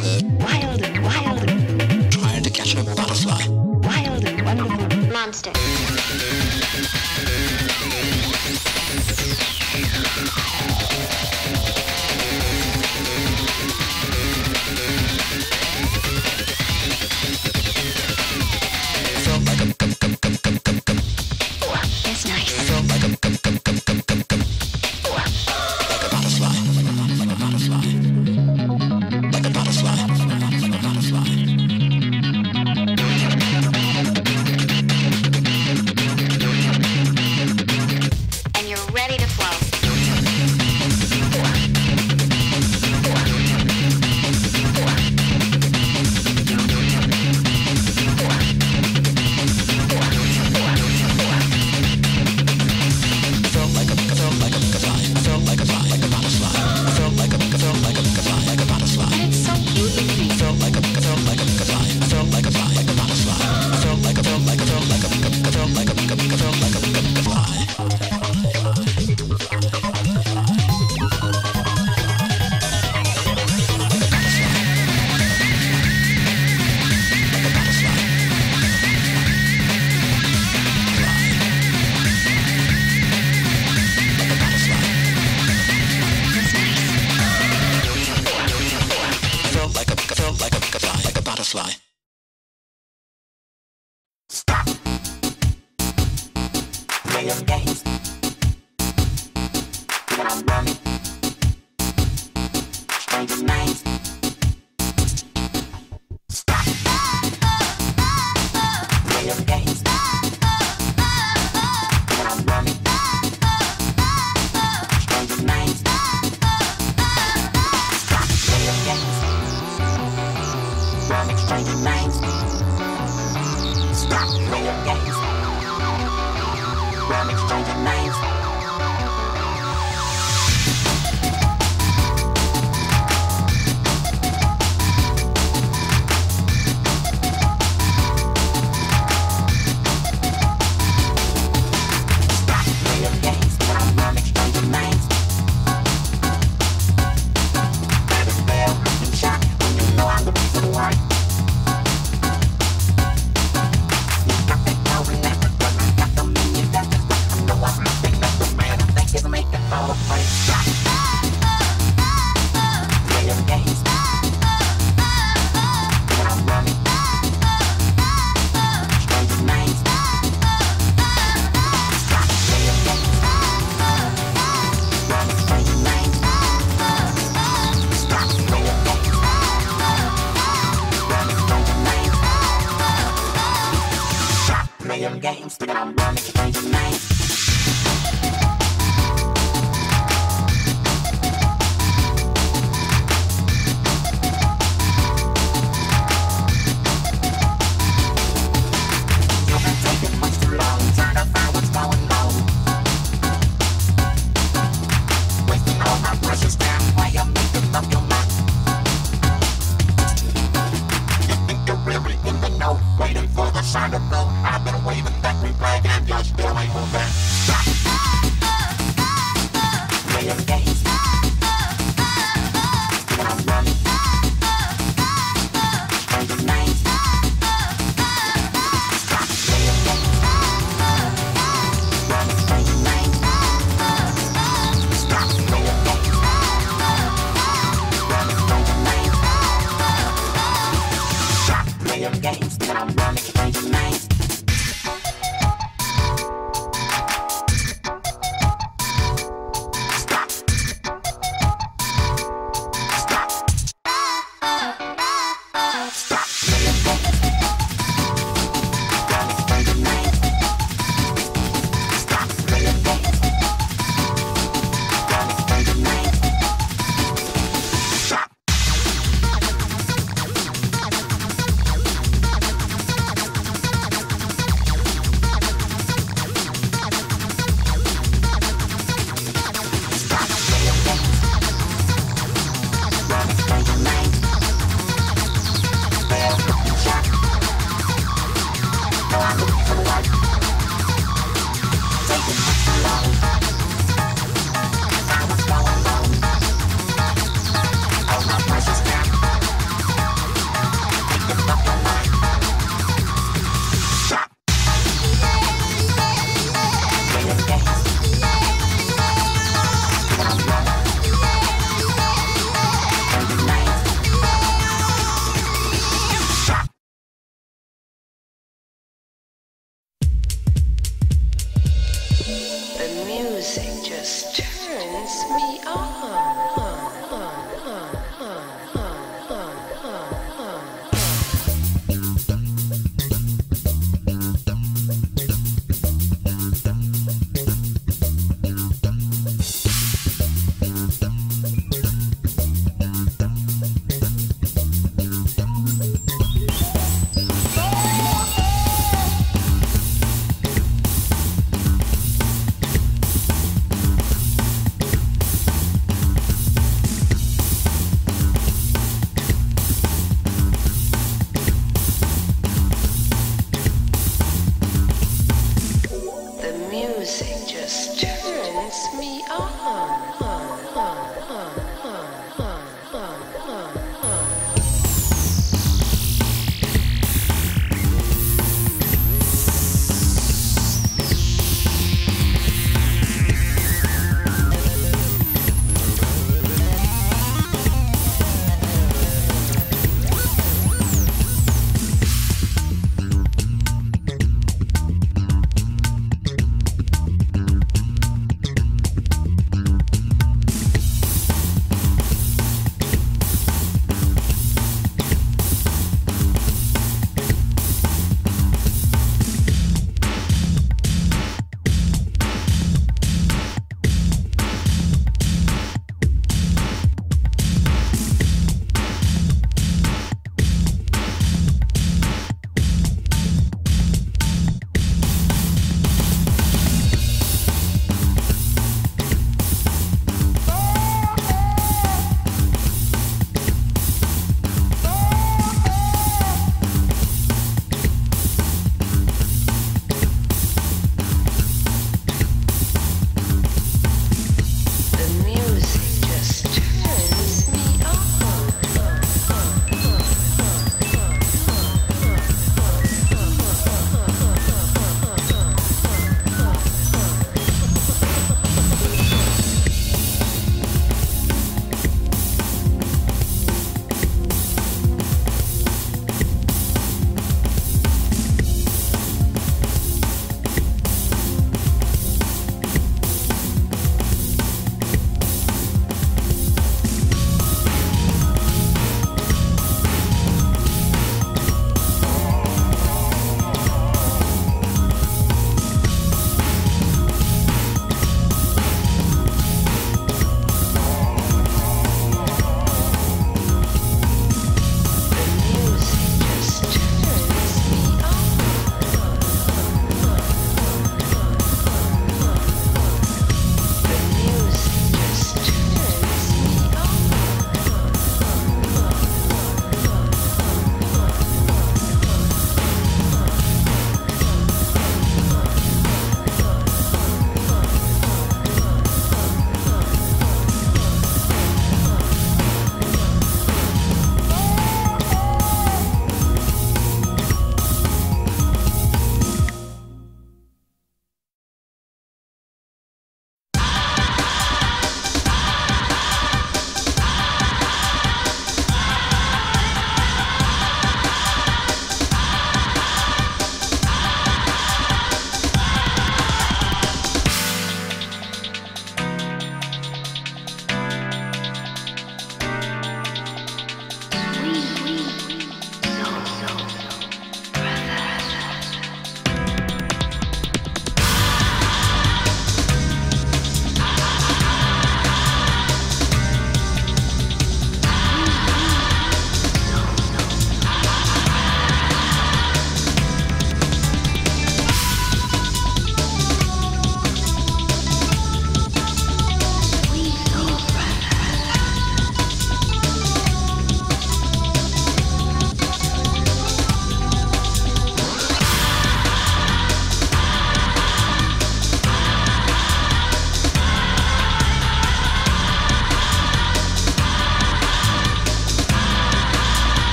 whiskey. Playing games. Running stranger minds.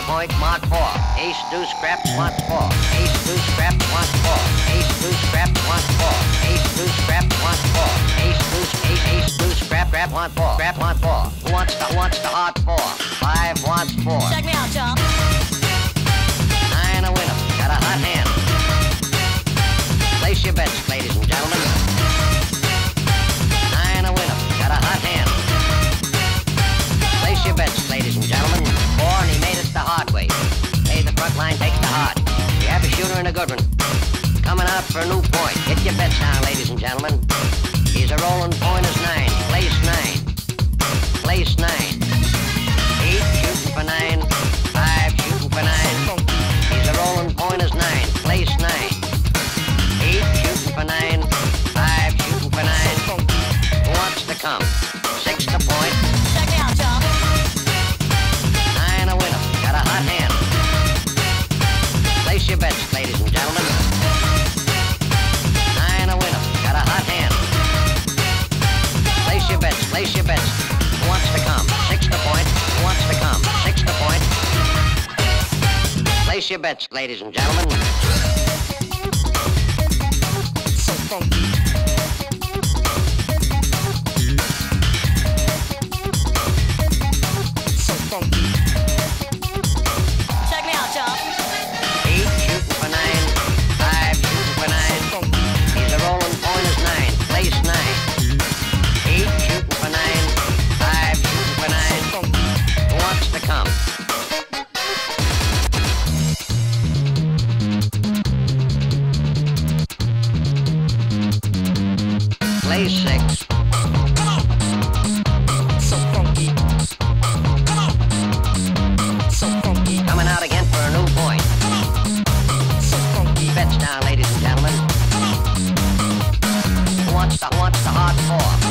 to point, mod four. Ace two scrap, mod four. Ace two scrap, mod four. Ace two scrap, mod four. Ace two scrap, mod four. Ace two, ace, ace two scrap, grab one four. Grab one four. Who wants the, who wants the hot four? Five wants four. Check me out, y'all. Nine a winner. Got a hot hand. Place your bets, ladies and gentlemen. Nine a winner. Got a hot hand. Place your bets, ladies and gentlemen. Line takes the heart. You have a shooter and a good one. Coming out for a new point. Get your bets down, ladies and gentlemen. He's a rolling point as nine. Place nine. Place nine. fetch, ladies and gentlemen. So funky. what's the, what's the heart for?